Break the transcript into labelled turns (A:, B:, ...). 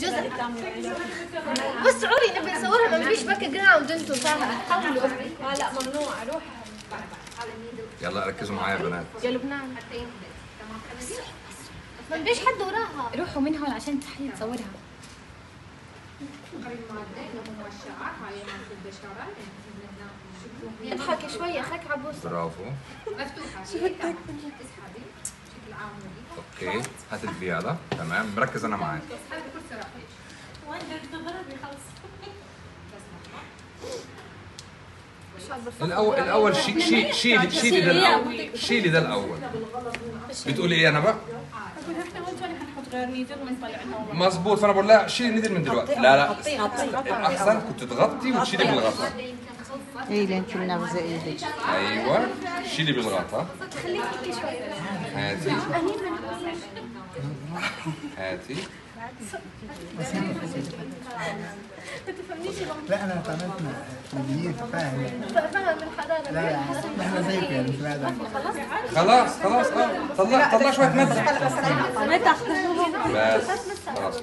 A: جزء. بس عوري نبي نصورها ما فيش باك جراوند أنتم فاهم حاولوا
B: آه لا ممنوع روح
C: يلا ركزوا معايا يا بنات.
A: يا لبنان. ما فيش حد وراها.
D: روحوا من هون عشان تحيي تصورها.
A: اضحكي شوي أخاك عبوس.
C: برافو. أوكي هات الفيالا تمام مركز أنا معاك. الأول الأول شي شي شيلي شيلي ده الأول شيلي ده الأول بتقولي إيه أنا بقى مظبوط فانا بقول لها شيلي النيدل من دلوقتي لا لا الاحسن كنت تغطي وتشيلي بالغطا
E: إيه اللي انت منغزه إيدك
C: أيوه شيلي بالغطا هاتي هاتي
F: لا أنا مع كبير فاهم
A: فاهم.
F: لا لا إحنا زيكم يعني مش بعد.
C: خلاص خلاص آه. طلع طلع شوية مد. بس خلاص.